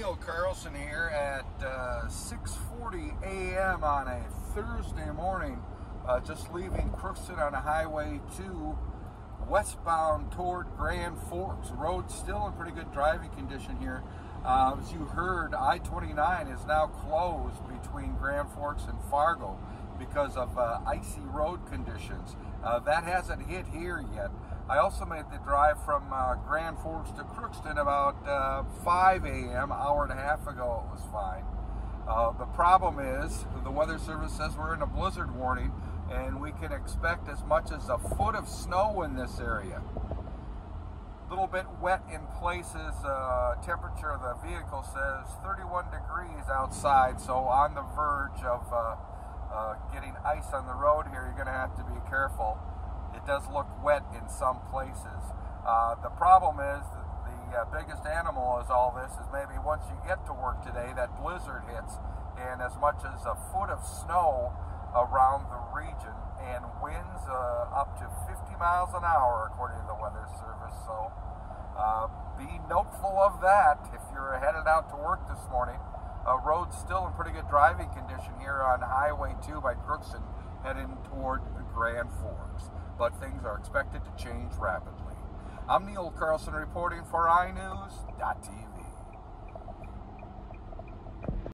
Neil Carlson here at uh, 6:40 a.m. on a Thursday morning, uh, just leaving Crookston on a Highway 2, westbound toward Grand Forks. The road's still in pretty good driving condition here. Uh, as you heard, I-29 is now closed between Grand Forks and Fargo because of uh, icy road conditions. Uh, that hasn't hit here yet. I also made the drive from uh, Grand Forks to Crookston about uh, 5 a.m., hour and a half ago. It was fine. Uh, the problem is the Weather Service says we're in a blizzard warning and we can expect as much as a foot of snow in this area. A little bit wet in places. Uh, temperature of the vehicle says 31 degrees outside, so on the verge of uh, uh, getting ice on the road here, you're going to have to be careful. It does look wet in some places. Uh, the problem is the uh, biggest animal is all this is maybe once you get to work today, that blizzard hits, and as much as a foot of snow around the region, and winds uh, up to 50 miles an hour, according to the Weather Service. So uh, be noteful of that if you're headed out to work this morning. Uh, road's still in pretty good driving condition here on Highway 2 by Crookston, heading toward Grand Forks. But things are expected to change rapidly. I'm Neil Carlson reporting for iNewZ.TV.